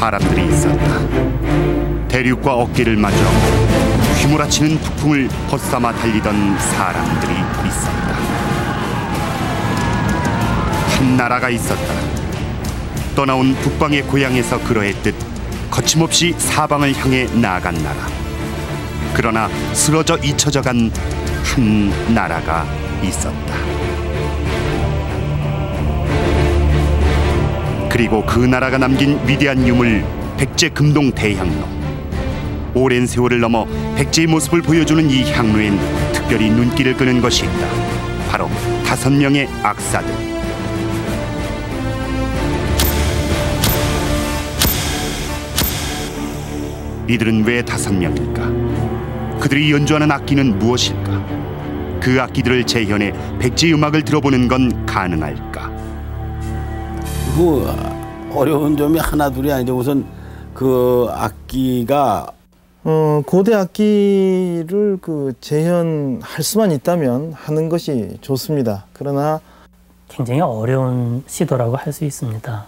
사람들이 있었다. 대륙과 어깨를 맞아 휘몰아치는 북풍을 벗삼아 달리던 사람들이 있었다. 한 나라가 있었다. 떠나온 북방의 고향에서 그러했듯 거침없이 사방을 향해 나아간 나라. 그러나 쓰러져 잊혀져간 한 나라가 있었다. 그리고 그 나라가 남긴 위대한 유물 백제 금동 대향로. 오랜 세월을 넘어 백제의 모습을 보여주는 이 향로엔 특별히 눈길을 끄는 것이 있다. 바로 다섯 명의 악사들. 이들은 왜 다섯 명일까? 그들이 연주하는 악기는 무엇일까? 그 악기들을 재현해 백제 음악을 들어보는 건 가능할까? 그 어려운 점이 하나 둘이 아니죠. 우선 그 악기가 어, 고대 악기를 그 재현할 수만 있다면 하는 것이 좋습니다. 그러나 굉장히 어려운 시도라고 할 수 있습니다.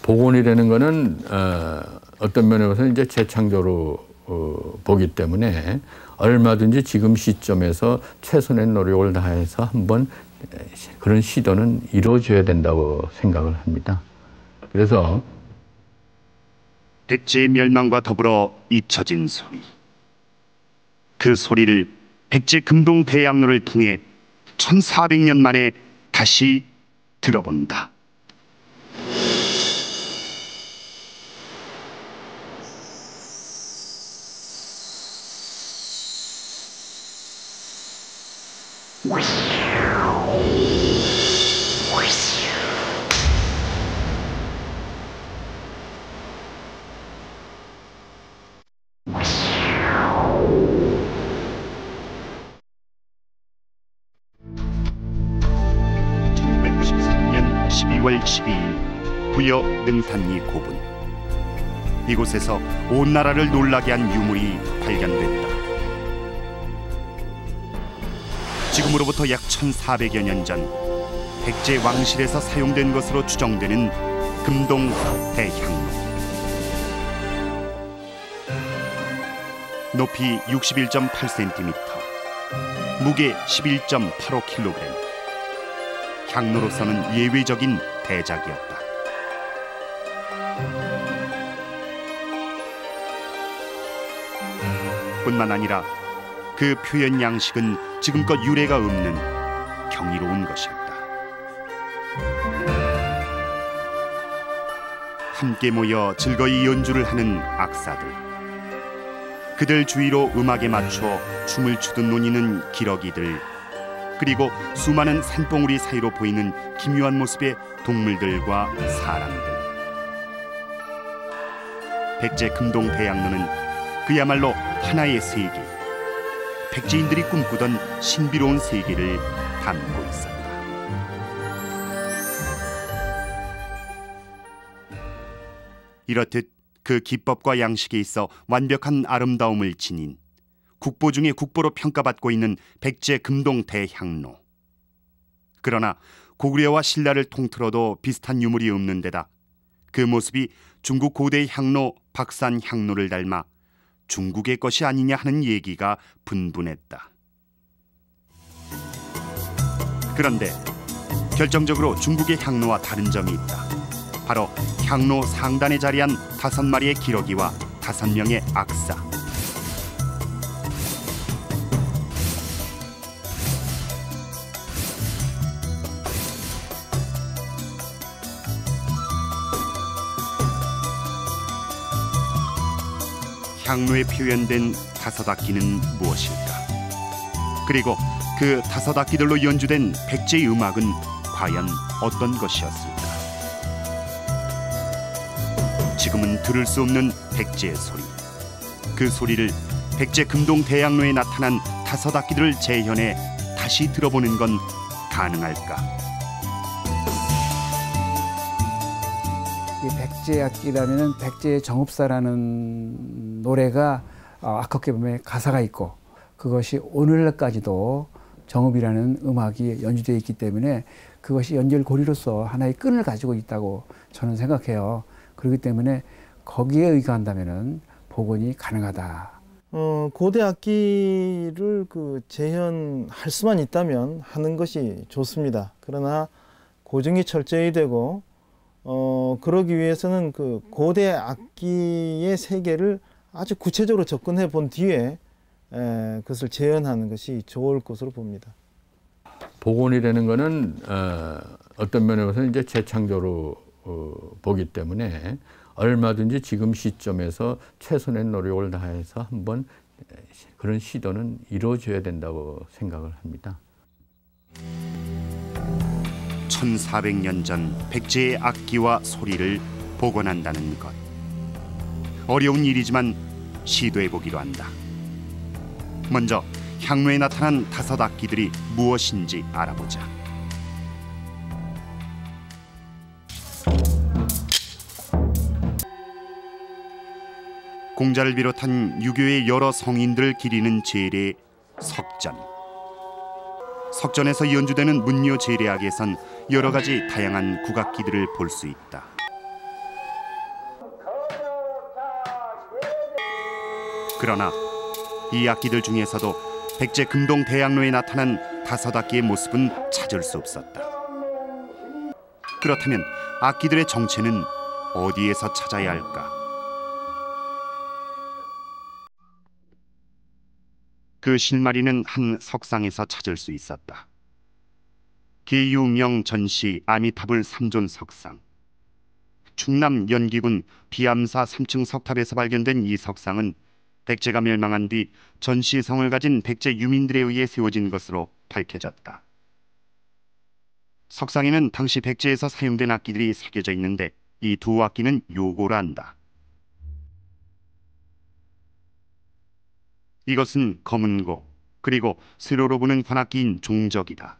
복원이라는 거는 어, 어떤 면에서 이제 재창조로 어, 보기 때문에 얼마든지 지금 시점에서 최선의 노력을 다해서 한번 그런 시도는 이루어져야 된다고 생각을 합니다. 그래서 백제의 멸망과 더불어 잊혀진 소리. 그 소리를 백제 금동 대양로를 통해 1400년 만에 다시 들어본다. 12월 12일 부여 능탄리 고분 이곳에서 온 나라를 놀라게 한 유물이 발견됐다. 지금으로부터 약 1400여 년 전 백제 왕실에서 사용된 것으로 추정되는 금동 대향로 높이 61.8cm 무게 11.85kg 향로로서는 예외적인 대작이었다. 뿐만 아니라 그 표현 양식은 지금껏 유례가 없는 경이로운 것이었다. 함께 모여 즐거이 연주를 하는 악사들. 그들 주위로 음악에 맞춰 춤을 추듯 논이는 기러기들. 그리고 수많은 산봉우리 사이로 보이는 기묘한 모습의 동물들과 사람들. 백제 금동 대양로는 그야말로 하나의 세계. 백제인들이 꿈꾸던 신비로운 세계를 담고 있었다. 이렇듯 그 기법과 양식에 있어 완벽한 아름다움을 지닌 국보 중에 국보로 평가받고 있는 백제 금동 대향로. 그러나 고구려와 신라를 통틀어도 비슷한 유물이 없는 데다 그 모습이 중국 고대 향로 박산 향로를 닮아 중국의 것이 아니냐 하는 얘기가 분분했다. 그런데 결정적으로 중국의 향로와 다른 점이 있다. 바로 향로 상단에 자리한 다섯 마리의 기러기와 다섯 명의 악사. 향로에 표현된 다섯 악기는 무엇일까? 그리고 그 다섯 악기들로 연주된 백제의 음악은 과연 어떤 것이었을까? 지금은 들을 수 없는 백제의 소리. 그 소리를 백제 금동 대양로에 나타난 다섯 악기들을 재현해 다시 들어보는 건 가능할까? 이 백제 악기라면은 백제의 정읍사라는 노래가 어, 아깝게 보면 가사가 있고 그것이 오늘날까지도 정읍이라는 음악이 연주되어 있기 때문에 그것이 연결고리로서 하나의 끈을 가지고 있다고 저는 생각해요. 그렇기 때문에 거기에 의거한다면은 복원이 가능하다. 어, 고대 악기를 그 재현할 수만 있다면 하는 것이 좋습니다. 그러나 고증이 철저히 되고 어, 그러기 위해서는 그 고대 악기의 세계를 아주 구체적으로 접근해 본 뒤에 에, 그것을 재현하는 것이 좋을 것으로 봅니다. 복원이라는 거는 어, 어떤 면에서 이제 재창조로 어, 보기 때문에 얼마든지 지금 시점에서 최선의 노력을 다해서 한번 그런 시도는 이루어져야 된다고 생각을 합니다. 1400년 전 백제의 악기와 소리를 복원한다는 것. 어려운 일이지만 시도해 보기로 한다. 먼저 향로에 나타난 다섯 악기들이 무엇인지 알아보자. 공자를 비롯한 유교의 여러 성인들 기리는 제례 석전. 석전에서 연주되는 문료 제례악에선 여러 가지 다양한 국악기들을 볼 수 있다. 그러나 이 악기들 중에서도 백제 금동 대학로에 나타난 다섯 악기의 모습은 찾을 수 없었다. 그렇다면 악기들의 정체는 어디에서 찾아야 할까? 그 실마리는 한 석상에서 찾을 수 있었다. 기유명 전시 아미타불 삼존 석상. 충남 연기군 비암사 3층 석탑에서 발견된 이 석상은 백제가 멸망한 뒤 전시 성을 가진 백제 유민들에 의해 세워진 것으로 밝혀졌다. 석상에는 당시 백제에서 사용된 악기들이 새겨져 있는데 이 두 악기는 요고라 한다. 이것은 검은고 그리고 세로로 부는 관악기인 종적이다.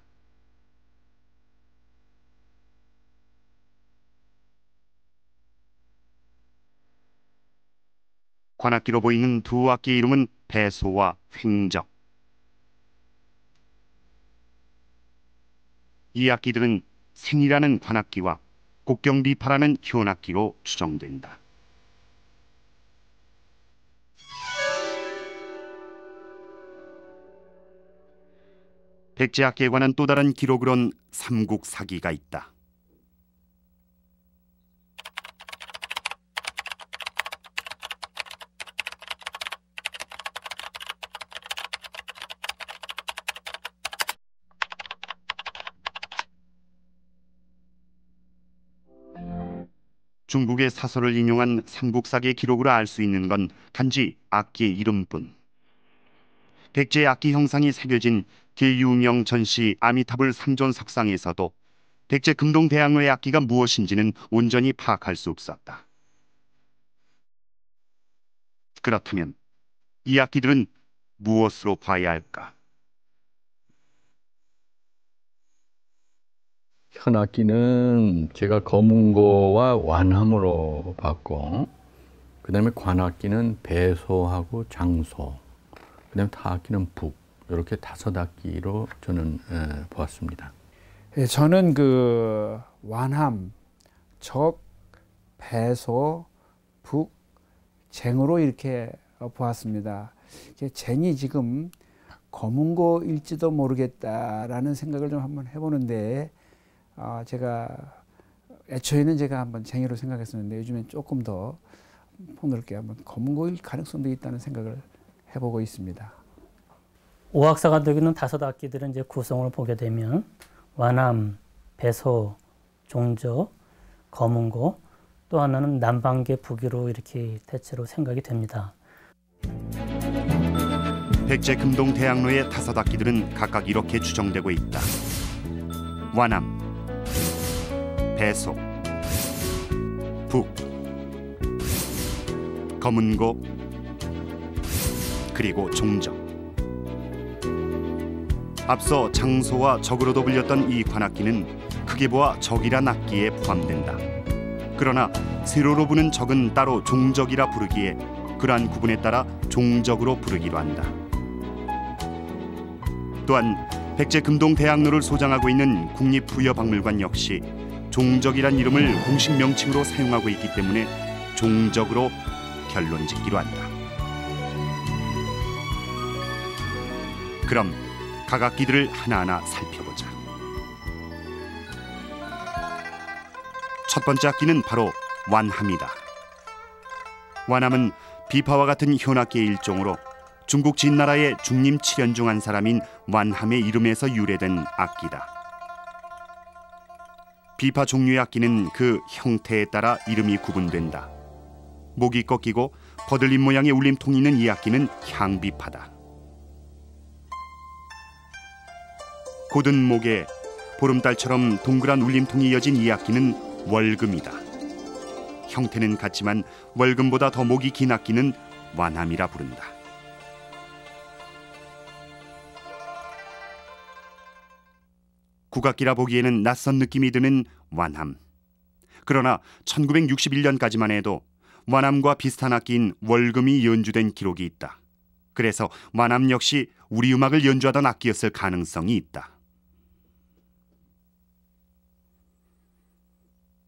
관악기로 보이는 두 악기 이름은 배소와 횡적. 이 악기들은 생이라는 관악기와 곡경비파라는 현악기로 추정된다. 백제악기에 관한 또 다른 기록으론 삼국사기가 있다. 중국의 사설을 인용한 삼국사기의 기록으로 알 수 있는 건 단지 악기의 이름뿐. 백제의 악기 형상이 새겨진 대유명 전시 아미타불 삼존 석상에서도 백제 금동 대학로의 악기가 무엇인지는 온전히 파악할 수 없었다. 그렇다면 이 악기들은 무엇으로 봐야 할까? 현악기는 제가 검은고와 완함으로 봤고 그 다음에 관악기는 배소하고 장소 그 다음에 타악기는 북 이렇게 다섯 악기로 저는 에, 보았습니다. 예, 저는 그 완함, 적, 배소, 북, 쟁으로 이렇게 보았습니다. 쟁이 지금 검은고일지도 모르겠다라는 생각을 좀 한번 해보는데 어, 제가 애초에는 제가 한번 쟁이로 생각했었는데 요즘엔 조금 더 폭넓게 한번 검은고일 가능성도 있다는 생각을 해보고 있습니다. 오학사가 되기는 다섯 악기들은 이제 구성을 보게 되면 완암, 배소, 종저, 검은고 또 하나는 남방계 부기로 이렇게 대체로 생각이 됩니다. 백제 금동 대학로의 다섯 악기들은 각각 이렇게 추정되고 있다. 완암, 배소, 북, 검은고, 그리고 종적. 앞서 장소와 적으로도 불렸던 이 관악기는 크게 보아 적이란 악기에 포함된다. 그러나 세로로 부는 적은 따로 종적이라 부르기에 그러한 구분에 따라 종적으로 부르기로 한다. 또한 백제 금동 대학로를 소장하고 있는 국립부여박물관 역시 종적이란 이름을 공식 명칭으로 사용하고 있기 때문에 종적으로 결론 짓기로 한다. 그럼 각 악기들을 하나하나 살펴보자. 첫 번째 악기는 바로 완함이다. 완함은 비파와 같은 현악기의 일종으로 중국 진나라의 중림 7연 중한 사람인 완함의 이름에서 유래된 악기다. 비파 종류의 악기는 그 형태에 따라 이름이 구분된다. 목이 꺾이고 버들림 모양의 울림통이 있는 이 악기는 향비파다. 곧은 목에 보름달처럼 동그란 울림통이 이어진 이 악기는 월금이다. 형태는 같지만 월금보다 더 목이 긴 악기는 완함이라 부른다. 국악기라 보기에는 낯선 느낌이 드는 완함. 그러나 1961년까지만 해도 완함과 비슷한 악기인 월금이 연주된 기록이 있다. 그래서 완함 역시 우리 음악을 연주하던 악기였을 가능성이 있다.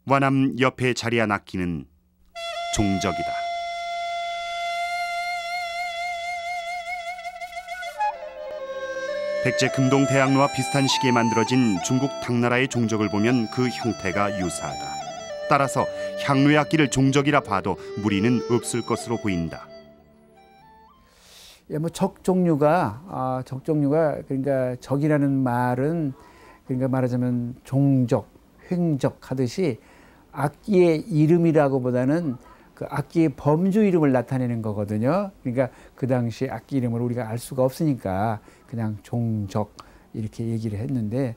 완함 옆에 자리한 악기는 종적이다. 백제 금동 대학로와 비슷한 시기에 만들어진 중국 당나라의 종적을 보면 그 형태가 유사하다. 따라서 향로의 악기를 종적이라 봐도 무리는 없을 것으로 보인다. 예, 뭐 적 종류가 아, 적 종류가 그러니까 적이라는 말은 그러니까 말하자면 종적, 횡적 하듯이 악기의 이름이라고보다는 그 악기의 범주 이름을 나타내는 거거든요. 그러니까 그 당시 악기 이름을 우리가 알 수가 없으니까 그냥 종적 이렇게 얘기를 했는데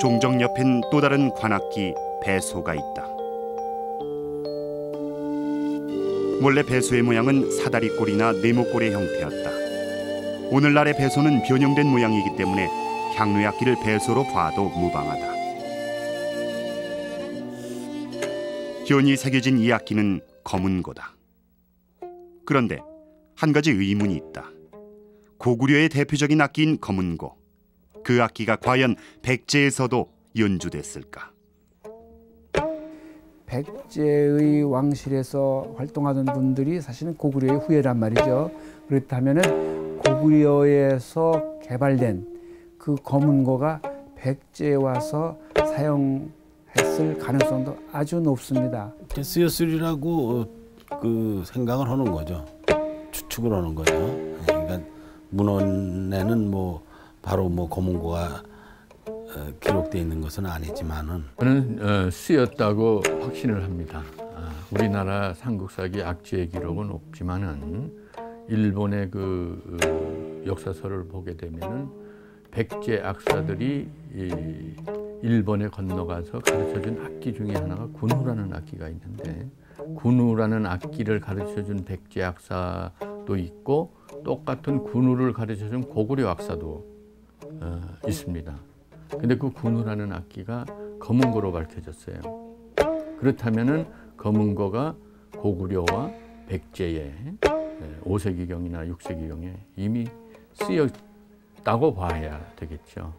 종적 옆엔 또 다른 관악기 배소가 있다. 원래 배소의 모양은 사다리꼴이나 네모꼴의 형태였다. 오늘날의 배소는 변형된 모양이기 때문에 향로의 악기를 배소로 봐도 무방하다. 현이 새겨진 이 악기는 검은고다. 그런데 한 가지 의문이 있다. 고구려의 대표적인 악기인 검은고. 그 악기가 과연 백제에서도 연주됐을까? 백제의 왕실에서 활동하던 분들이 사실은 고구려의 후예란 말이죠. 그렇다면은 고구려에서 개발된 그 검은고가 백제에 와서 사용했을 가능성도 아주 높습니다. 쓰였으리라고 그 생각을 하는 거죠. 추측을 하는 거죠. 문헌에는 뭐 바로 뭐 검은고가 어, 기록되어 있는 것은 아니지만은 저는 어, 쓰였다고 확신을 합니다. 아, 우리나라 삼국사기 악지의 기록은 없지만은 일본의 그 어, 역사서를 보게 되면은 백제 악사들이 이 일본에 건너가서 가르쳐준 악기 중에 하나가 군우라는 악기가 있는데 군우라는 악기를 가르쳐준 백제 악사도 있고 똑같은 군우를 가르쳐준 고구려 악사도 어, 있습니다. 근데 그 군우라는 악기가 검은고로 밝혀졌어요. 그렇다면은 검은고가 고구려와 백제의 5세기경이나 6세기경에 이미 쓰였다고 봐야 되겠죠.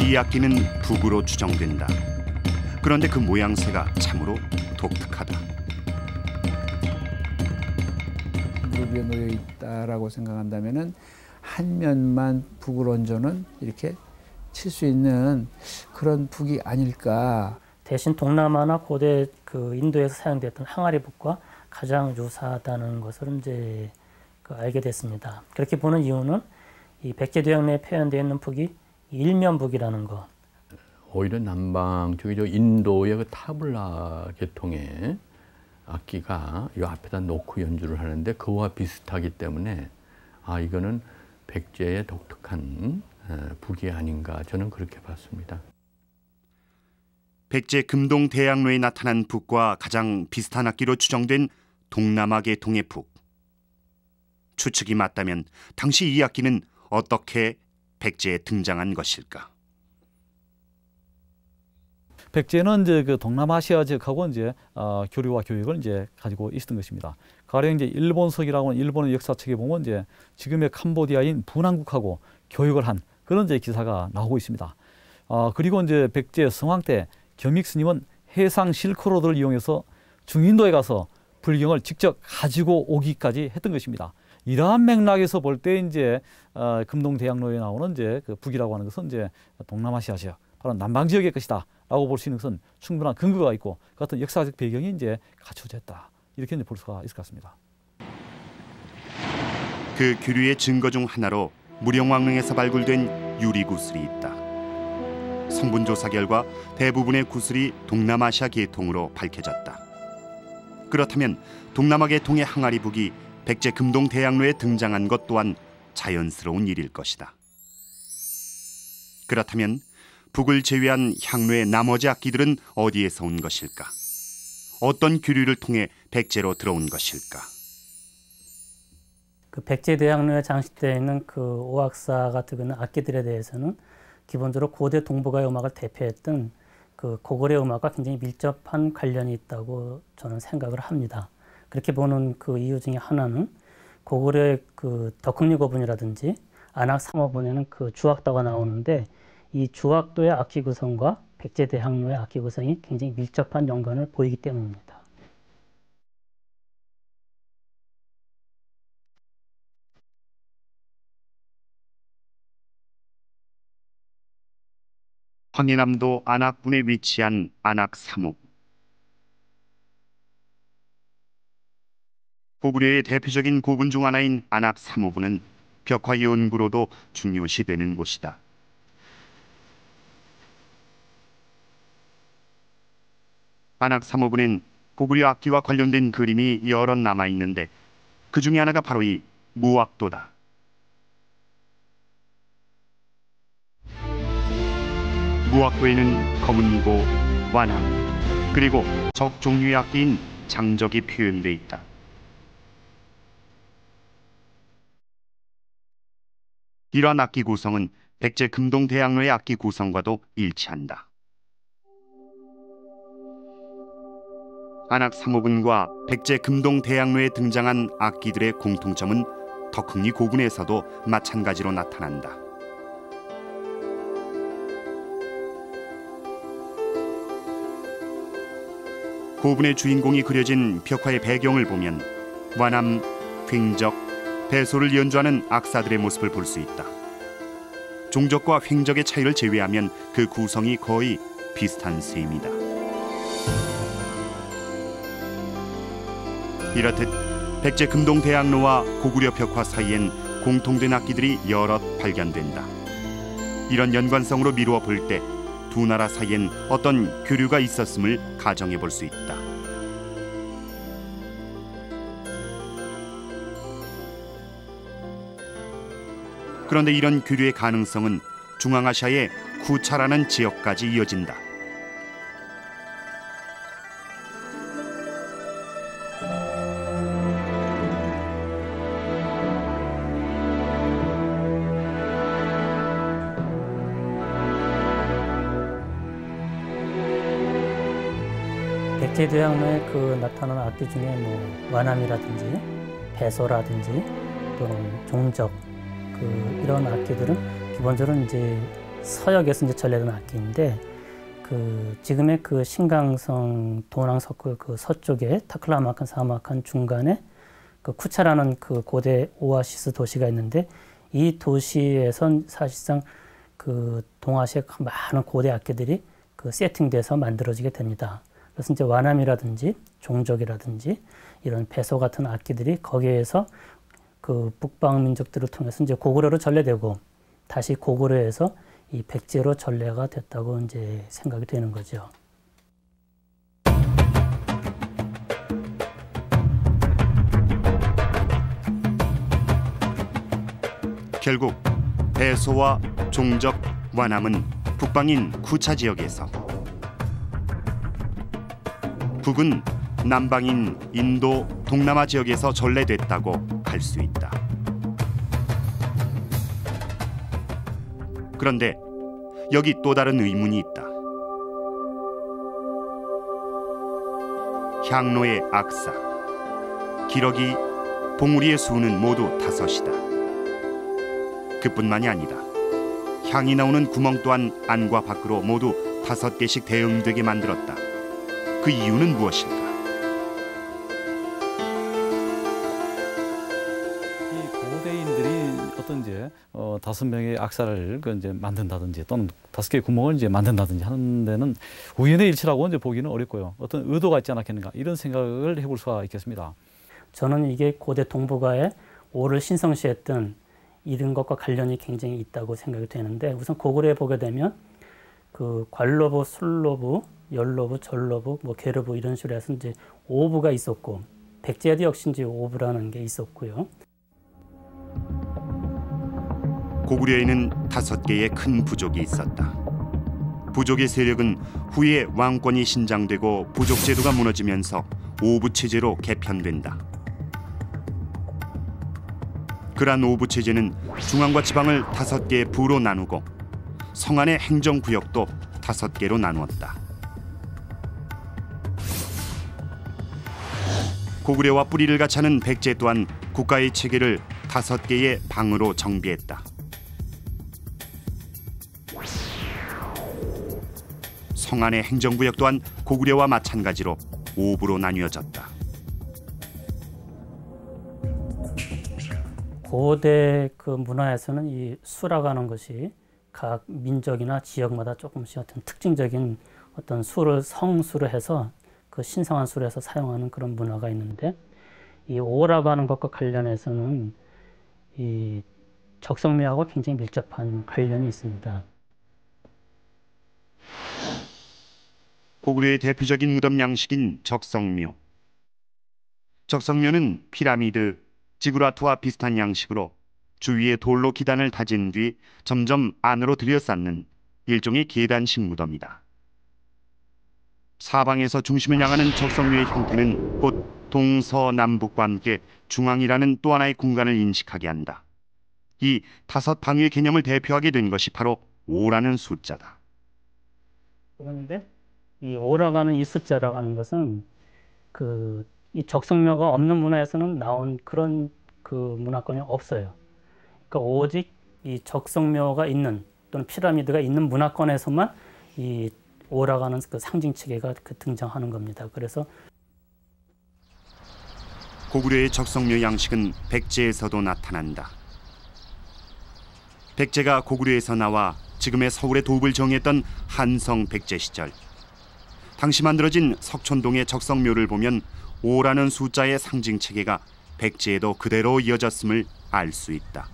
이 악기는 북으로 추정된다. 그런데 그 모양새가 참으로 독특하다. 무릎 위에 놓여 있다라고 생각한다면은 한 면만 북을 얹어는 이렇게 칠 수 있는 그런 북이 아닐까. 대신 동남아나 고대 그 인도에서 사용됐던 항아리 북과 가장 유사하다는 것을 이제 그 알게 됐습니다. 그렇게 보는 이유는 이 백제도형 내에 표현되어 있는 북이 일면북이라는 것. 오히려 남방 쪽이죠. 인도의 그 타블라 계통의 악기가 이 앞에다 놓고 연주를 하는데 그와 비슷하기 때문에 아 이거는 백제의 독특한 북이 아닌가 저는 그렇게 봤습니다. 백제 금동 대학로에 나타난 북과 가장 비슷한 악기로 추정된 동남아 계통의 북. 추측이 맞다면 당시 이 악기는 어떻게 백제에 등장한 것일까? 백제는 이제 그 동남아시아 지역하고 이제 어, 교류와 교육을 이제 가지고 있었던 것입니다. 가령 이제 일본석이라고 하는 일본의 역사책에 보면 이제 지금의 캄보디아인 분한국하고 교육을 한 그런 이제 기사가 나오고 있습니다. 어, 그리고 이제 백제 성황 때 겸익 스님은 해상 실크로드를 이용해서 중인도에 가서 불경을 직접 가지고 오기까지 했던 것입니다. 이러한 맥락에서 볼 때 이제 어, 금동대학로에 나오는 이제 그 북이라고 하는 것은 이제 동남아시아 지역, 바로 남방 지역의 것이다 라고 볼 수 있는 것은 충분한 근거가 있고 그 같은 역사적 배경이 이제 갖춰졌다 이렇게 이제 볼 수가 있을 것 같습니다. 그 규류의 증거 중 하나로 무령왕릉에서 발굴된 유리 구슬이 있다. 성분 조사 결과 대부분의 구슬이 동남아시아 계통으로 밝혀졌다. 그렇다면 동남아 계통의 항아리 북이 백제 금동 대학로에 등장한 것 또한 자연스러운 일일 것이다. 그렇다면 북을 제외한 향로의 나머지 악기들은 어디에서 온 것일까? 어떤 규류를 통해 백제로 들어온 것일까? 그 백제 대학로에 장식되어 있는 그 오악사 같은 그런 악기들에 대해서는 기본적으로 고대 동북아의 음악을 대표했던 그 고구려 음악과 굉장히 밀접한 관련이 있다고 저는 생각을 합니다. 그렇게 보는 그 이유 중에 하나는 고구려의 그 덕흥리 고분이라든지 안악 삼어분에는 그 주악도가 나오는데 이 주악도의 악기 구성과 백제대학로의 악기 구성이 굉장히 밀접한 연관을 보이기 때문입니다. 황해남도 안악군에 위치한 안악사목. 고구려의 대표적인 고분 중 하나인 안악사모분은 벽화 연구로도 중요시되는 곳이다. 안악 사모분엔 고구려 악기와 관련된 그림이 여러 남아 있는데 그 중에 하나가 바로 이 무악도다. 무악도에는 검은고, 완악, 그리고 적 종류의 악기인 장적이 표현돼 있다. 이러한 악기 구성은 백제 금동대학로의 악기 구성과도 일치한다. 안악 사모분과 백제 금동대학로에 등장한 악기들의 공통점은 덕흥리 고분에서도 마찬가지로 나타난다. 고분의 주인공이 그려진 벽화의 배경을 보면 완암, 횡적, 배소를 연주하는 악사들의 모습을 볼 수 있다. 종적과 횡적의 차이를 제외하면 그 구성이 거의 비슷한 셈이다. 이렇듯 백제 금동 대학로와 고구려 벽화 사이엔 공통된 악기들이 여럿 발견된다. 이런 연관성으로 미루어 볼 때 두 나라 사이엔 어떤 교류가 있었음을 가정해 볼 수 있다. 그런데 이런 교류의 가능성은 중앙아시아의 쿠차라는 지역까지 이어진다. 제대학로에 그 나타나는 악기 중에 뭐 완암이라든지 배소라든지 또는 종적 그 이런 악기들은 기본적으로 이제 서역에서 이제 전래된 악기인데 그 지금의 그 신강성 도낭서클 그 서쪽에 타클라마칸 사마칸 중간에 그 쿠차라는 그 고대 오아시스 도시가 있는데 이 도시에선 사실상 그 동아시아 많은 고대 악기들이 그 세팅돼서 만들어지게 됩니다. 그래서 이제 완암이라든지 종적이라든지 이런 배소 같은 악기들이 거기에서 그 북방 민족들을 통해서 이제 고구려로 전래되고 다시 고구려에서 이 백제로 전래가 됐다고 이제 생각이 되는 거죠. 결국 배소와 종적, 완암은 북방인 쿠차 지역에서 북은 남방인 인도, 동남아 지역에서 전래됐다고 할 수 있다. 그런데 여기 또 다른 의문이 있다. 향로의 악사, 기러기, 봉우리의 수는 모두 다섯이다. 그뿐만이 아니다. 향이 나오는 구멍 또한 안과 밖으로 모두 다섯 개씩 대응되게 만들었다. 그 이유는 무엇일까? 이 고대인들이 어떤 이제 어, 다섯 명의 악사를 그 이제 만든다든지 또는 다섯 개의 구멍을 이제 만든다든지 하는 데는 우연의 일치라고 이제 보기는 어렵고요. 어떤 의도가 있지 않았겠는가 이런 생각을 해볼 수가 있겠습니다. 저는 이게 고대 동북아의 오를 신성시했던 이런 것과 관련이 굉장히 있다고 생각이 되는데 우선 고구려에 보게 되면 그 관로부, 술로부, 열로부, 절로부, 뭐 계로부 이런 식으로 해서 이제 오부가 있었고 백제에도 역시 이제 오부라는 게 있었고요. 고구려에는 다섯 개의 큰 부족이 있었다. 부족의 세력은 후에 왕권이 신장되고 부족 제도가 무너지면서 오부 체제로 개편된다. 그러한 오부 체제는 중앙과 지방을 다섯 개의 부로 나누고 성안의 행정 구역도 다섯 개로 나누었다. 고구려와 뿌리를 같이 하는 백제 또한 국가의 체계를 다섯 개의 방으로 정비했다. 성안의 행정구역 또한 고구려와 마찬가지로 오부로 나뉘어졌다. 고대 그 문화에서는 이 수라고 하는 것이 각 민족이나 지역마다 조금씩 어떤 특징적인 어떤 수를 성수로 해서 그 신성한 해서 사용하는 그런 문화가 있는데 이 오라고 하는 것과 관련해서는 이 적성묘하고 굉장히 밀접한 관련이 있습니다. 고구려의 대표적인 무덤 양식인 적성묘. 적성묘는 피라미드, 지구라트와 비슷한 양식으로 주위에 돌로 기단을 다진 뒤 점점 안으로 들여쌓는 일종의 계단식 무덤이다. 사방에서 중심을 향하는 적성묘의 형태는 곧 동서남북과 함께 중앙이라는 또 하나의 공간을 인식하게 한다. 이 다섯 방위의 개념을 대표하게 된 것이 바로 5라는 숫자다. 그런데 이 오라고 하는 이 숫자라고 하는 것은 그 이 적성묘가 없는 문화에서는 나온 그런 그 문화권이 없어요. 그러니까 오직 이 적성묘가 있는 또는 피라미드가 있는 문화권에서만 이 오라고 하는 그 상징 체계가 그 등장하는 겁니다. 그래서 고구려의 적성묘 양식은 백제에서도 나타난다. 백제가 고구려에서 나와 지금의 서울의 도읍을 정했던 한성 백제 시절 당시 만들어진 석촌동의 적성묘를 보면 5라는 숫자의 상징 체계가 백제에도 그대로 이어졌음을 알 수 있다.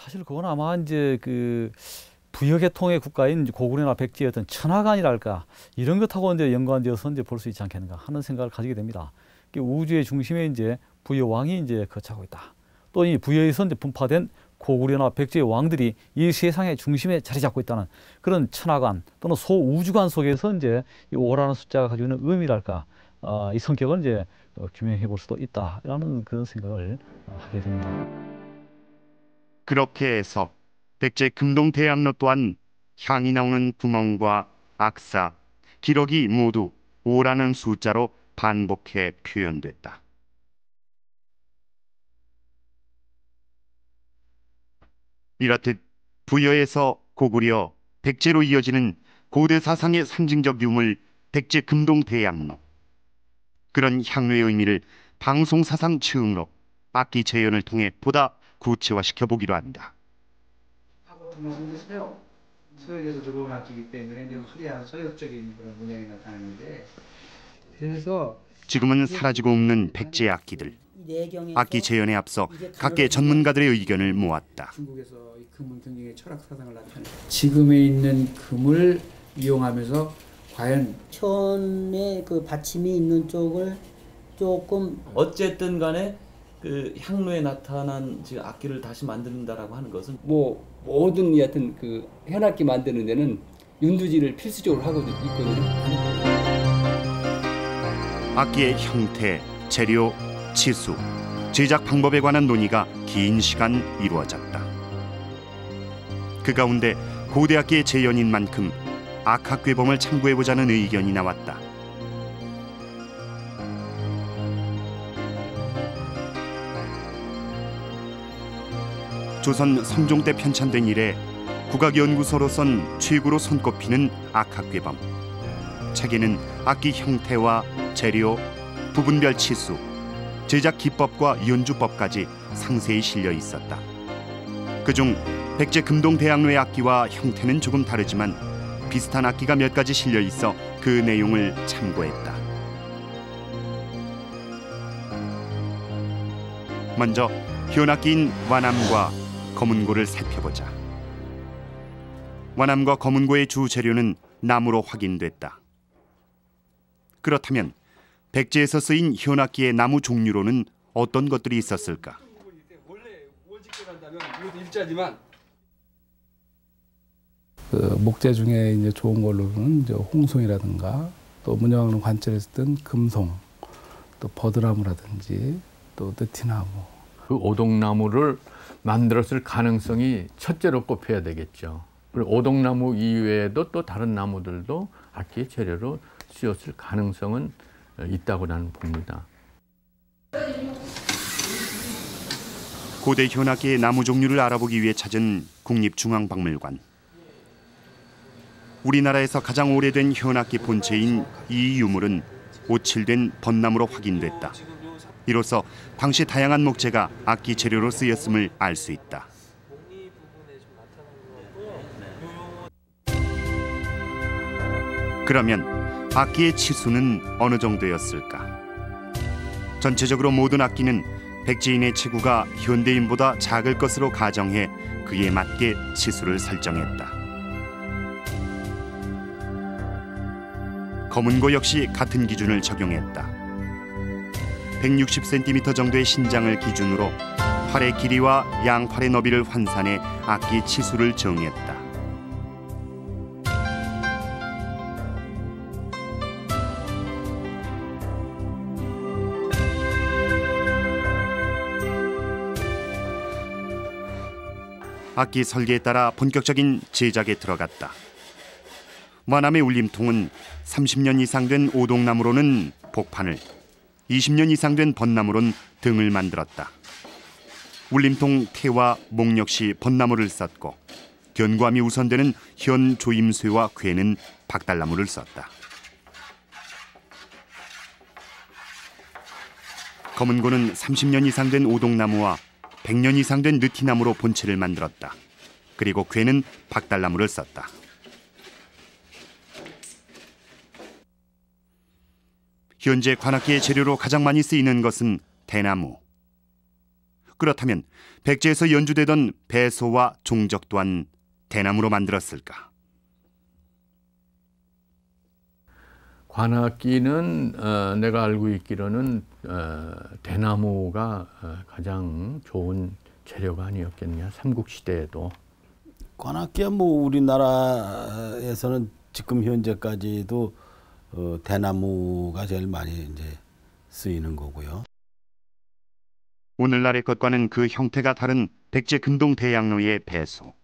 사실 그건 아마 이제 그 부여계통의 국가인 고구려나 백제의 어떤 천하관이랄까 이런 것하고 이제 연관되어서 이제 볼 수 있지 않겠는가 하는 생각을 가지게 됩니다. 우주의 중심에 이제 부여 왕이 이제 거처하고 있다. 또 이 부여에서 이제 분파된 고구려나 백제의 왕들이 이 세상의 중심에 자리 잡고 있다는 그런 천하관 또는 소우주관 속에서 이제 이 오라는 숫자가 가지고 있는 의미랄까 어, 이 성격을 이제 어, 규명해 볼 수도 있다라는 그런 생각을 어, 하게 됩니다. 그렇게 해서 백제 금동 대학로 또한 향이 나오는 구멍과 악사, 기록이 모두 5라는 숫자로 반복해 표현됐다. 이렇듯 부여에서 고구려, 백제로 이어지는 고대 사상의 상징적 유물 백제 금동 대향로. 그런 향로의 의미를 방송 사상 층으로 악기 재현을 통해 보다 구체화시켜 보기로 한다. 소역에서 들어왔기 때문에 이제 수리한 소역적인 그런 문양이 나타나는데 그래서 지금은 사라지고 없는 백제 악기들. 악기 재현에 앞서 각계 전문가들의 의견을 모았다. 중국에서 이 금은 굉장히 철학 사상을 나타내. 지금에 있는 금을 이용하면서 과연 천의 그 받침이 있는 쪽을 조금 어쨌든 간에 그 향로에 나타난 지금 악기를 다시 만든다라고 하는 것은 뭐 모든 여하튼 그 현악기 만드는 데는 윤두지를 필수적으로 하고 있거든요. 악기의 형태, 재료, 치수, 제작 방법에 관한 논의가 긴 시간 이루어졌다. 그 가운데 고대 악기의 재현인 만큼 악학 괴범을 참고해 보자는 의견이 나왔다. 조선 성종 때 편찬된 이래 국악연구소로선 최고로 손꼽히는 악학괴범. 책에는 악기 형태와 재료, 부분별 치수, 제작 기법과 연주법까지 상세히 실려 있었다. 그중 백제 금동 대학로의 악기와 형태는 조금 다르지만 비슷한 악기가 몇 가지 실려 있어 그 내용을 참고했다. 먼저 현악기인 완암과 검은고를 살펴보자. 완암과 검은고의 주 재료는 나무로 확인됐다. 그렇다면 백제에서 쓰인 현악기의 나무 종류로는 어떤 것들이 있었을까? 그 목재 중에 이제 좋은 걸로는 이제 홍송이라든가 또 문양하는 관절에 쓰던 금송, 또 버드나무라든지 또 느티나무. 그 오동나무를 만들었을 가능성이 첫째로 꼽혀야 되겠죠. 그리고 오동나무 이외에도 또 다른 나무들도 악기의 재료로 쓰였을 가능성은 있다고 나는 봅니다. 고대 현악기의 나무 종류를 알아보기 위해 찾은 국립중앙박물관. 우리나라에서 가장 오래된 현악기 본체인 이 유물은 오칠된 벚나무로 확인됐다. 이로써 당시 다양한 목재가 악기 재료로 쓰였음을 알 수 있다. 그러면 악기의 치수는 어느 정도였을까? 전체적으로 모든 악기는 백제인의 체구가 현대인보다 작을 것으로 가정해 그에 맞게 치수를 설정했다. 검은고 역시 같은 기준을 적용했다. 160cm 정도의 신장을 기준으로 팔의 길이와 양팔의 너비를 환산해 악기 치수를 정했다. 악기 설계에 따라 본격적인 제작에 들어갔다. 만암의 울림통은 30년 이상 된 오동나무로는 복판을, 20년 이상 된 벚나무로는 등을 만들었다. 울림통 태와 목 역시 벚나무를 썼고 견고함이 우선되는 현 조임쇠와 괴는 박달나무를 썼다. 검은고는 30년 이상 된 오동나무와 100년 이상 된 느티나무로 본체를 만들었다. 그리고 괴는 박달나무를 썼다. 현재 관악기의 재료로 가장 많이 쓰이는 것은 대나무. 그렇다면 백제에서 연주되던 배소와 종적 또한 대나무로 만들었을까? 관악기는 어, 내가 알고 있기로는 어, 대나무가 어, 가장 좋은 재료가 아니었겠냐 삼국 시대에도 관악기야 뭐 우리나라에서는 지금 현재까지도 어, 대나무가 제일 많이 이제 쓰이는 거고요. 오늘날의 것과는 그 형태가 다른 백제 금동 대양로의 배소.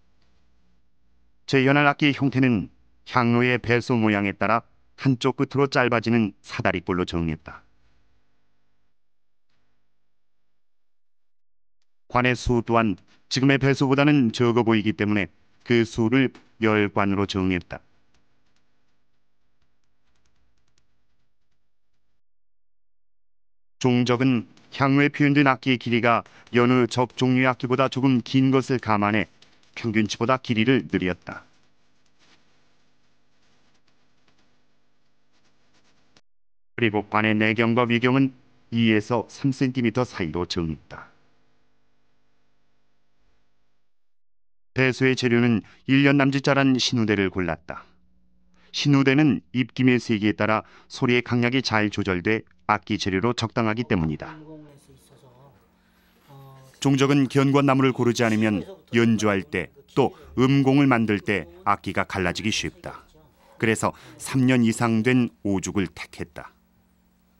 제연할 악기의 형태는 향로의 배소 모양에 따라 한쪽 끝으로 짧아지는 사다리꼴로 정했다. 관의 수 또한 지금의 배수보다는 적어 보이기 때문에 그 수를 열관으로 정했다. 종적은 향후에 표현된 악기의 길이가 여느 적 종류의 악기보다 조금 긴 것을 감안해 평균치보다 길이를 늘렸다. 그리고 관의 내경과 위경은 2에서 3cm 사이로 정했다. 배수의 재료는 1년 남짓 자란 신우대를 골랐다. 신우대는 입김의 세기에 따라 소리의 강약이 잘 조절돼 악기 재료로 적당하기 때문이다. 종적은 견고한 나무를 고르지 않으면 연주할 때 또 음공을 만들 때 악기가 갈라지기 쉽다. 그래서 3년 이상 된 오죽을 택했다.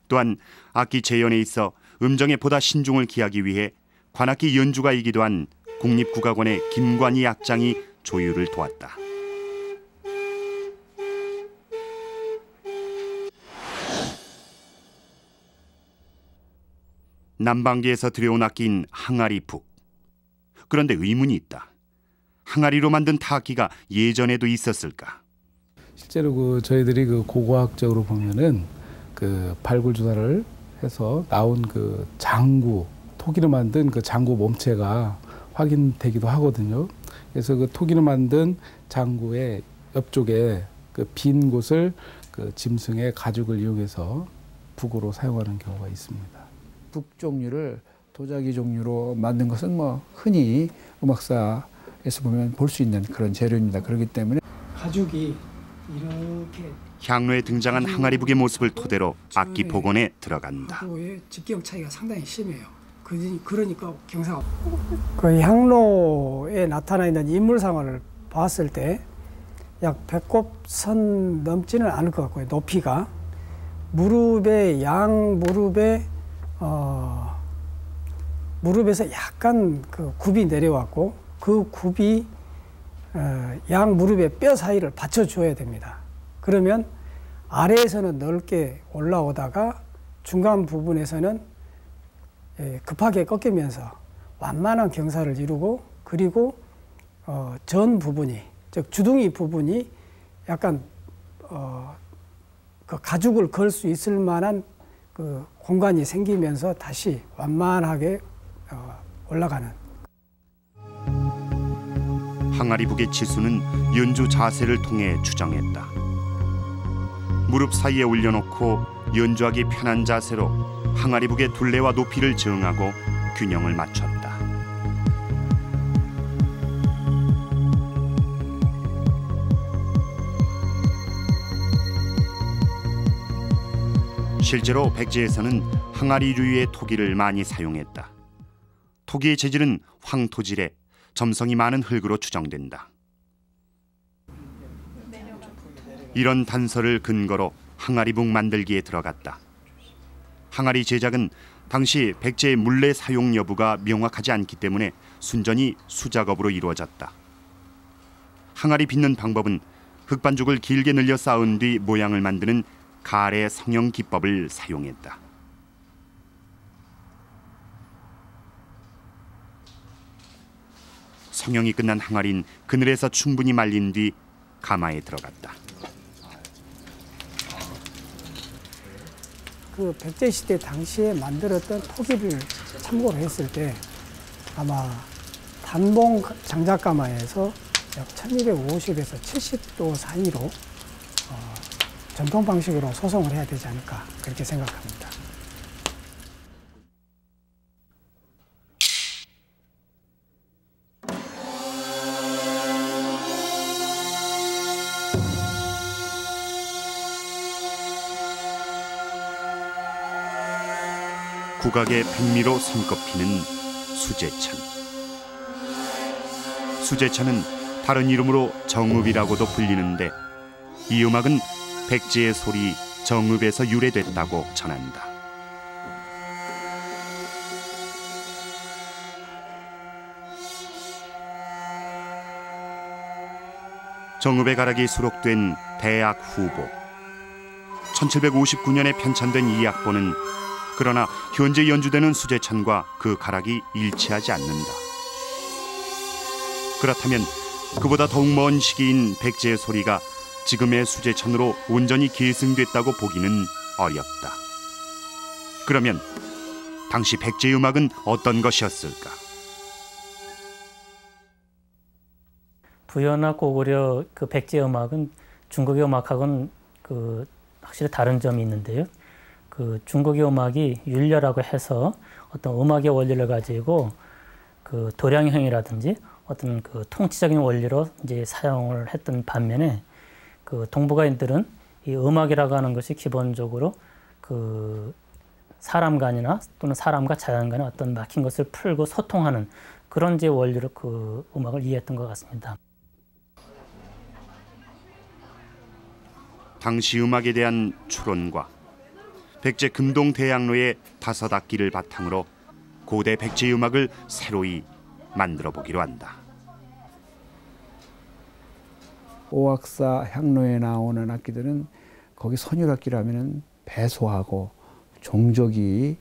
또한 악기 재연에 있어 음정에 보다 신중을 기하기 위해 관악기 연주가이기도 한 국립국악원의 김관희 약장이 조율을 도왔다. 남방기에서 들여온 악기인 항아리 북. 그런데 의문이 있다. 항아리로 만든 타악기가 예전에도 있었을까? 실제로 그 저희들이 그 고고학적으로 보면은 그 발굴 조사를 해서 나온 그 장구 토기로 만든 그 장구 몸체가 확인되기도 하거든요. 그래서 그 토기로 만든 장구의 옆쪽에 그 빈 곳을 그 짐승의 가죽을 이용해서 북으로 사용하는 경우가 있습니다. 북 종류를 도자기 종류로 만든 것은 뭐 흔히 음악사에서 보면 볼 수 있는 그런 재료입니다. 그렇기 때문에 가죽이 이렇게 향로에 등장한 항아리북의 모습을 토대로 악기 복원에 들어간다. 직경 차이가 상당히 심해요. 그- 그러니까 경사가 그 향로에 나타나 있는 인물상을 봤을 때 약 배꼽 선 넘지는 않을 것 같고요. 높이가 무릎에 양 무릎에 어, 무릎에서 약간 그 굽이 내려왔고 그 굽이 어, 양 무릎의 뼈 사이를 받쳐줘야 됩니다. 그러면 아래에서는 넓게 올라오다가 중간 부분에서는 예, 급하게 꺾이면서 완만한 경사를 이루고 그리고 어, 전 부분이 즉 주둥이 부분이 약간 어, 그 가죽을 걸 수 있을 만한 그 공간이 생기면서 다시 완만하게 어, 올라가는 항아리 북의 치수는 연주 자세를 통해 추정했다. 무릎 사이에 올려놓고 연주하기 편한 자세로 항아리 북의 둘레와 높이를 정하고 균형을 맞췄다. 실제로 백제에서는 항아리류의 토기를 많이 사용했다. 토기의 재질은 황토질에 점성이 많은 흙으로 추정된다. 이런 단서를 근거로 항아리북 만들기에 들어갔다. 항아리 제작은 당시 백제의 물레 사용 여부가 명확하지 않기 때문에 순전히 수작업으로 이루어졌다. 항아리 빚는 방법은 흙반죽을 길게 늘려 쌓은 뒤 모양을 만드는 가래 성형 기법을 사용했다. 성형이 끝난 항아리는 그늘에서 충분히 말린 뒤 가마에 들어갔다. 그 백제 시대 당시에 만들었던 토기를 참고를 했을 때 아마 단봉 장작가마에서 약 1250에서 70도 사이로 어, 전통 방식으로 소송을 해야 되지 않을까 그렇게 생각합니다. 국악의 백미로 손꼽히는 수제천. 수제천은 다른 이름으로 정읍이라고도 불리는데 이 음악은 백제의 소리 정읍에서 유래됐다고 전한다. 정읍의 가락이 수록된 대학 후보. 1759년에 편찬된 이 악보는 그러나 현재 연주되는 수제찬과 그 가락이 일치하지 않는다. 그렇다면 그보다 더욱 먼 시기인 백제의 소리가 지금의 수제천으로 온전히 계승됐다고 보기는 어렵다. 그러면 당시 백제 음악은 어떤 것이었을까? 부여나 고구려 그 백제 음악은 중국의 음악하고는 그 확실히 다른 점이 있는데요. 그 중국의 음악이 율려라고 해서 어떤 음악의 원리를 가지고 그 도량형이라든지 어떤 그 통치적인 원리로 이제 사용을 했던 반면에 그 동북아인들은 이 음악이라고 하는 것이 기본적으로 그 사람 간이나 또는 사람과 자연 간의 어떤 막힌 것을 풀고 소통하는 그런 이제 원리로 그 음악을 이해했던 것 같습니다. 당시 음악에 대한 추론과 백제 금동 대학로의 다섯 악기를 바탕으로 고대 백제 음악을 새로이 만들어 보기로 한다. 오악사 향로에 나오는 악기들은 거기 선율악기라면은 배소하고 종적이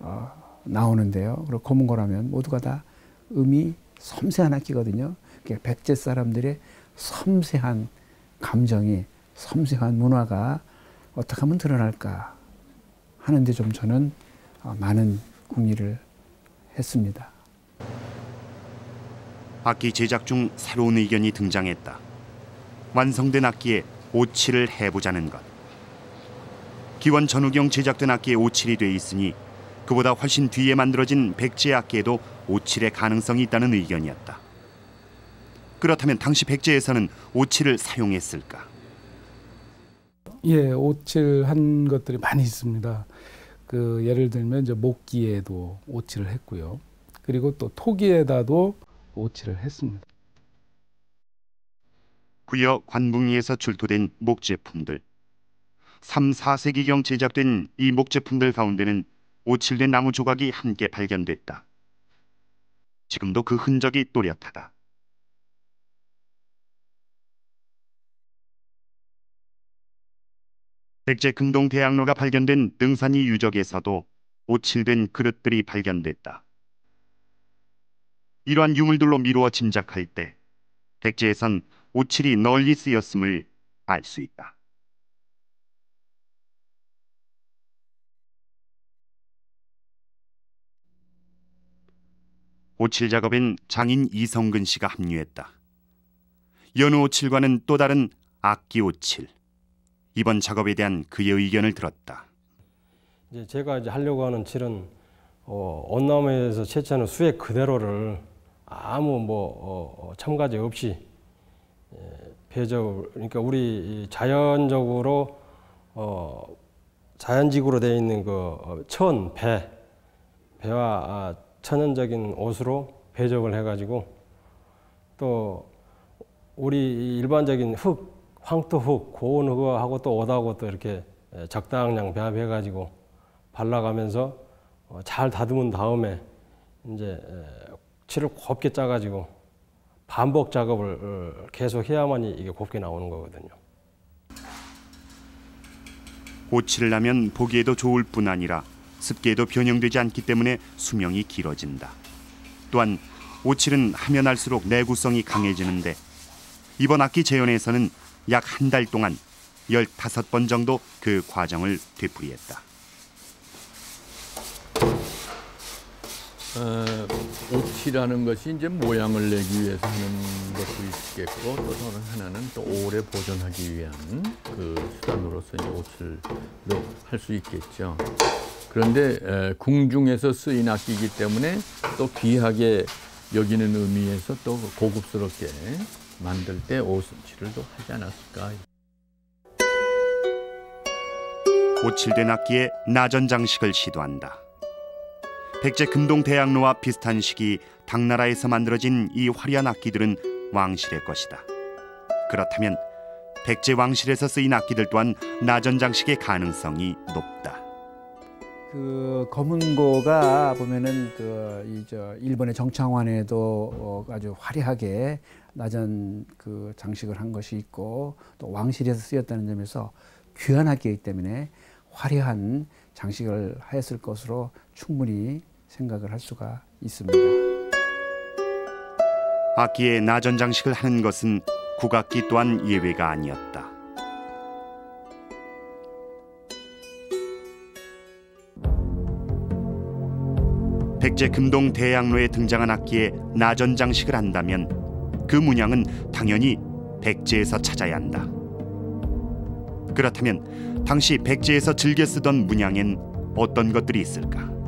어, 나오는데요. 그리고 검은 거라면 모두가 다 음이 섬세한 악기거든요. 그러니까 백제 사람들의 섬세한 감정이 섬세한 문화가 어떻게 하면 드러날까 하는데 좀 저는 어, 많은 궁리를 했습니다. 악기 제작 중 새로운 의견이 등장했다. 완성된 악기에 오칠을 해보자는 것. 기원 전후경 제작된 악기에 오칠이 돼 있으니 그보다 훨씬 뒤에 만들어진 백제 악기에도 오칠의 가능성이 있다는 의견이었다. 그렇다면 당시 백제에서는 오칠을 사용했을까? 예, 오칠한 것들이 많이 있습니다. 그 예를 들면 이제 목기에도 오칠을 했고요. 그리고 또 토기에다도 오칠을 했습니다. 부여 관붕리에서 출토된 목 제품들. 3, 4세기경 제작된 이 목 제품들 가운데는 오칠된 나무 조각이 함께 발견됐다. 지금도 그 흔적이 또렷하다. 백제 금동 대학로가 발견된 등산이 유적에서도 오칠된 그릇들이 발견됐다. 이러한 유물들로 미루어 짐작할 때 백제에선 오칠이 널리 쓰였음을 알 수 있다. 오칠 작업엔 장인 이성근 씨가 합류했다. 연우 오칠과는 또 다른 악기 오칠. 이번 작업에 대한 그의 의견을 들었다. 이제 제가 이제 하려고 하는 칠은 어, 온나무에서 채취하는 수액 그대로를 아무 뭐 어, 어 첨가제 없이 예, 배적 그러니까 우리 자연적으로 어, 자연직으로 되어 있는 그 어, 천, 배, 배와 아, 천연적인 옷으로 배적을 해가지고 또 우리 일반적인 흙, 황토흙, 고운 흙하고 또 오다고 또 이렇게 예, 적당량 배합해가지고 발라가면서 어, 잘 다듬은 다음에 이제 칠을 곱게 짜가지고 반복 작업을 어, 계속 해야만이 이게 곱게 나오는 거거든요. 오칠을 하면 보기에도 좋을 뿐 아니라 습기에도 변형되지 않기 때문에 수명이 길어진다. 또한 오칠은 하면 할수록 내구성이 강해지는데 이번 악기 재현에서는 약 한 달 동안 15번 정도 그 과정을 되풀이했다. 어, 오칠하는 것이 이제 모양을 내기 위해서 하는 것도 있겠고 또 다른 하나는 또 오래 보존하기 위한 그 수단으로서 이제 오칠도 할 수 있겠죠. 그런데 에, 궁중에서 쓰인 악기이기 때문에 또 귀하게 여기는 의미에서 또 고급스럽게 만들 때 오칠을 또 하지 않았을까. 오칠된 악기에 나전 장식을 시도한다. 백제 금동 대학로와 비슷한 시기 당나라에서 만들어진 이 화려한 악기들은 왕실의 것이다. 그렇다면 백제 왕실에서 쓰인 악기들 또한 나전 장식의 가능성이 높다. 그 검은고가 보면은 그 이 저 일본의 정창환에도 어 아주 화려하게 나전 그 장식을 한 것이 있고 또 왕실에서 쓰였다는 점에서 귀한 악기이기 때문에 화려한 장식을 하였을 것으로 충분히 생각을 할 수가 있습니다. 악기에 나전 장식을 하는 것은 국악기 또한 예외가 아니었다. 백제 금동 대양로에 등장한 악기에 나전 장식을 한다면 그 문양은 당연히 백제에서 찾아야 한다. 그렇다면 당시 백제에서 즐겨 쓰던 문양엔 어떤 것들이 있을까?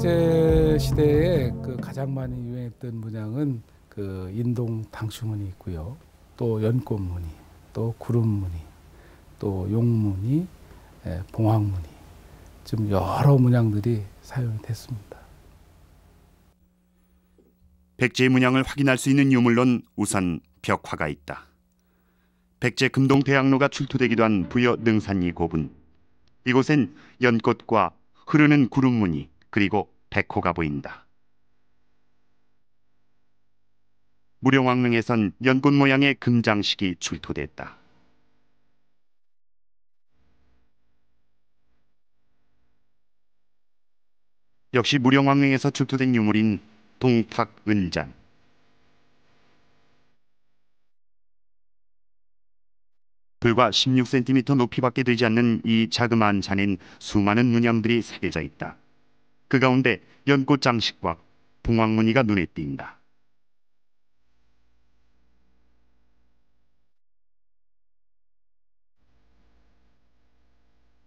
백제 시대에 그 가장 많이 유행했던 문양은 그 인동 당추문이 있고요. 또 연꽃무늬, 또 구름무늬, 또 용무늬, 예, 봉황무늬. 좀 여러 문양들이 사용이 됐습니다. 백제 문양을 확인할 수 있는 유물론 우선 벽화가 있다. 백제 금동 대학로가 출토되기도 한 부여 능산리 고분. 이곳엔 연꽃과 흐르는 구름 무늬 그리고 백호가 보인다. 무령왕릉에선 연꽃 모양의 금장식이 출토됐다. 역시 무령왕릉에서 출토된 유물인 동탁은잔. 불과 16cm 높이밖에 되지 않는 이 자그마한 잔엔 수많은 문양들이 새겨져 있다. 그 가운데 연꽃 장식과 봉황무늬가 눈에 띈다.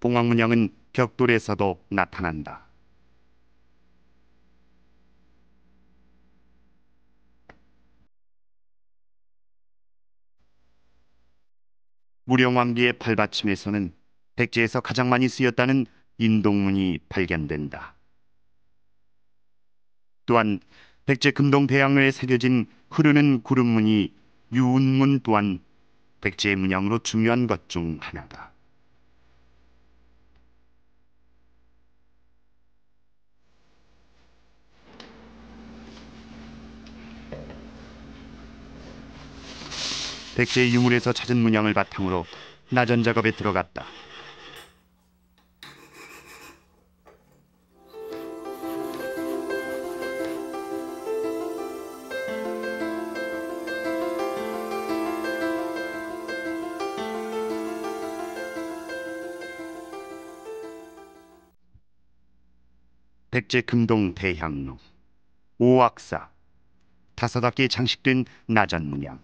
봉황문양은 벽돌에서도 나타난다. 무령왕비의 팔받침에서는 백제에서 가장 많이 쓰였다는 인동문이 발견된다. 또한 백제 금동 대양에 새겨진 흐르는 구름문이 유운문 또한 백제의 문양으로 중요한 것 중 하나다. 백제의 유물에서 찾은 문양을 바탕으로 나전 작업에 들어갔다. 백제 금동 대향로, 오악사, 다섯 악기에 장식된 나전 문양.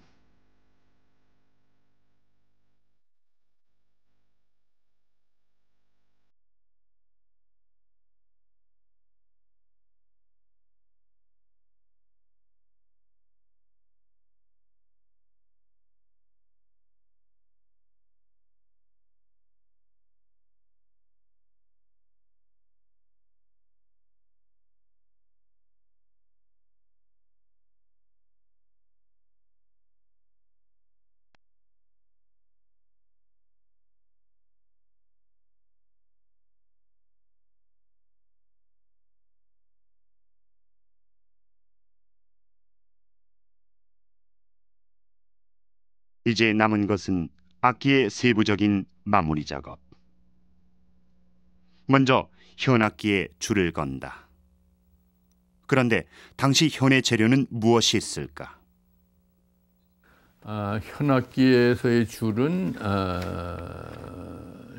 이제 남은 것은 악기의 세부적인 마무리 작업. 먼저 현악기에 줄을 건다. 그런데 당시 현의 재료는 무엇이었을까? 아, 현악기에서의 줄은 아,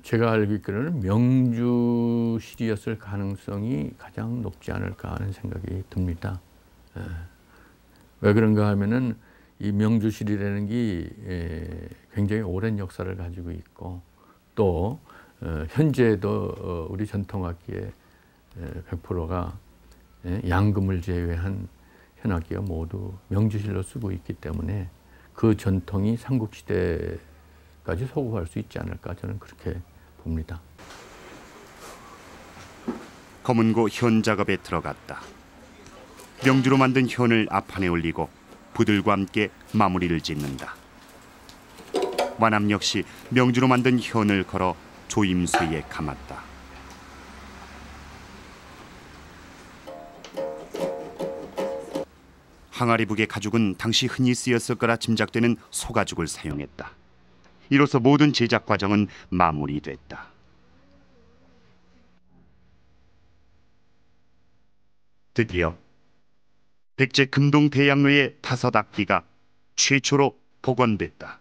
제가 알고 있기로는 명주실이었을 가능성이 가장 높지 않을까 하는 생각이 듭니다. 예. 왜 그런가 하면은 이 명주실이라는 게 예, 굉장히 오랜 역사를 가지고 있고 또 어, 현재도 어, 우리 전통악기의 100%가 예, 양금을 제외한 현악기가 모두 명주실로 쓰고 있기 때문에 그 전통이 삼국시대까지 소구할 수 있지 않을까 저는 그렇게 봅니다. 검은고 현 작업에 들어갔다. 명주로 만든 현을 앞판에 올리고 부들과 함께 마무리를 짓는다. 완암 역시 명주로 만든 현을 걸어 조임수에 감았다. 항아리 북의 가죽은 당시 흔히 쓰였을 거라 짐작되는 소가죽을 사용했다. 이로써 모든 제작 과정은 마무리됐다. 드디어 백제 금동 대양로의 다섯 악기가 최초로 복원됐다.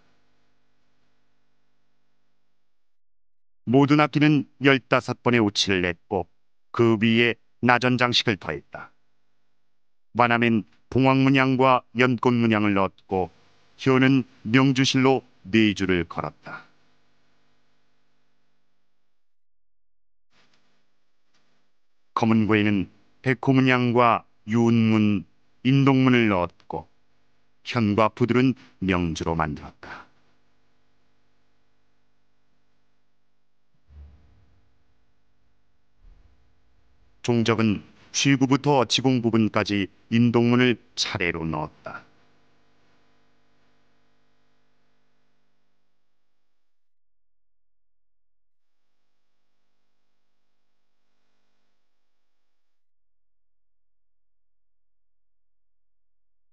모든 악기는 15번의 오치를 냈고 그 위에 나전 장식을 더했다. 완암엔 봉황문양과 연꽃문양을 넣었고 효는 명주실로 네 줄을 걸었다. 검은고에는 백호문양과 유운문, 인동문을 넣었고 현과 부들은 명주로 만들었다. 종적은 쥐구부터 지공 부분까지 인동문을 차례로 넣었다.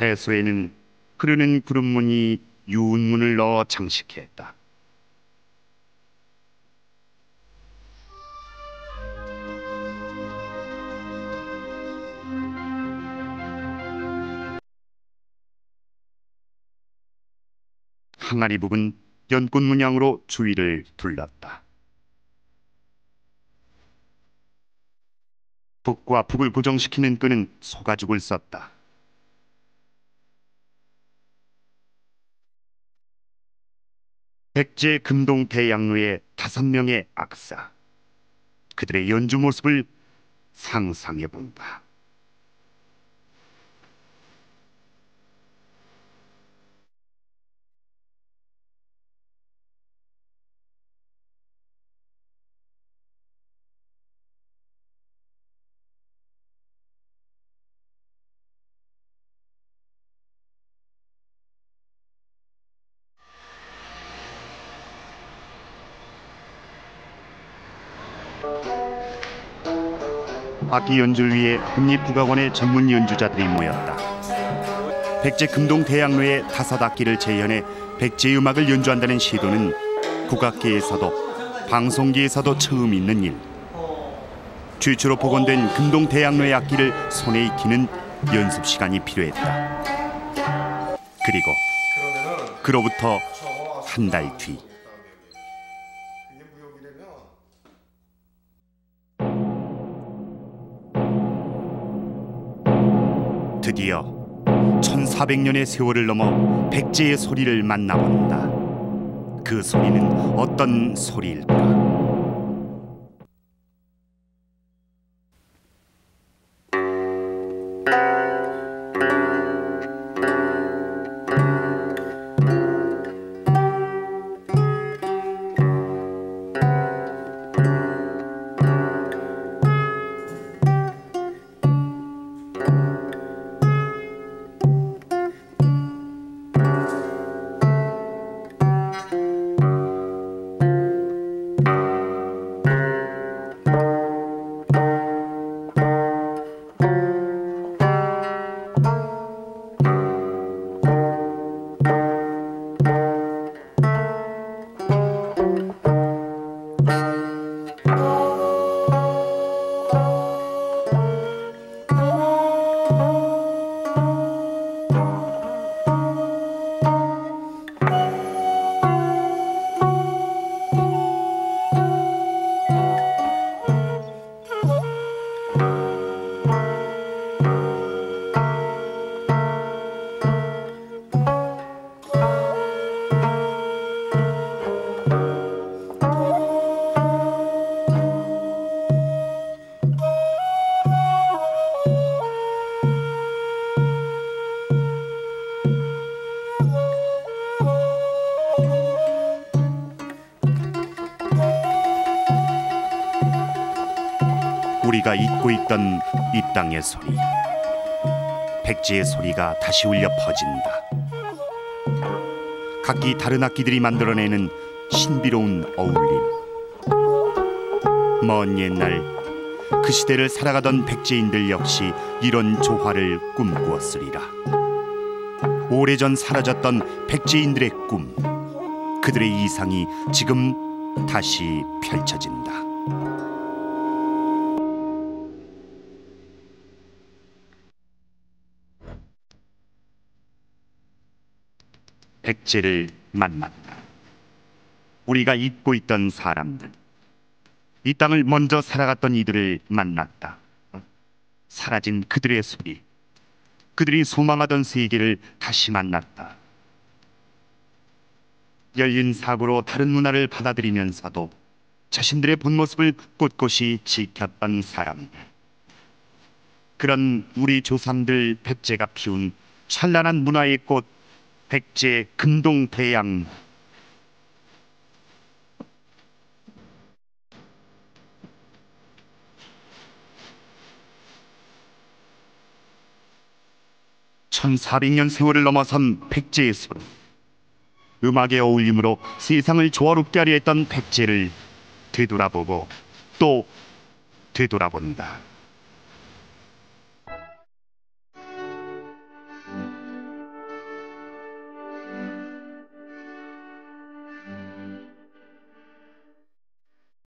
해수에는 흐르는 구름문이 유운문을 넣어 장식했다. 항아리 부분 연꽃 문양으로 주위를 둘렀다. 북과 북을 고정시키는 끈은 소가죽을 썼다. 백제 금동 대양로의 다섯 명의 악사. 그들의 연주 모습을 상상해 본다. 악기 연주를 위해 국립국악원의 전문 연주자들이 모였다. 백제 금동 대학로의 다섯 악기를 재현해 백제 음악을 연주한다는 시도는 국악계에서도 방송계에서도 처음 있는 일. 최초로 복원된 금동 대학로의 악기를 손에 익히는 연습 시간이 필요했다. 그리고 그로부터 한 달 뒤. 1400년의 세월을 넘어 백제의 소리를 만나본다. 그 소리는 어떤 소리일까? 이 땅의 소리. 백제의 소리가 다시 울려 퍼진다. 각기 다른 악기들이 만들어내는 신비로운 어울림. 먼 옛날 그 시대를 살아가던 백제인들 역시 이런 조화를 꿈꾸었으리라. 오래전 사라졌던 백제인들의 꿈 그들의 이상이 지금 다시 펼쳐진다 백제를 만났다. 우리가 잊고 있던 사람들. 이 땅을 먼저 살아갔던 이들을 만났다. 사라진 그들의 소리. 그들이 소망하던 세계를 다시 만났다. 열린 사고로 다른 문화를 받아들이면서도 자신들의 본 모습을 꼿꼿이 지켰던 사람들. 그런 우리 조상들 백제가 피운 찬란한 문화의 꽃 백제 금동 대양 천사백 년 세월을 넘어선 백제의 소리 음악의 어울림으로 세상을 조화롭게 하려 했던 백제를 되돌아보고 또 되돌아본다.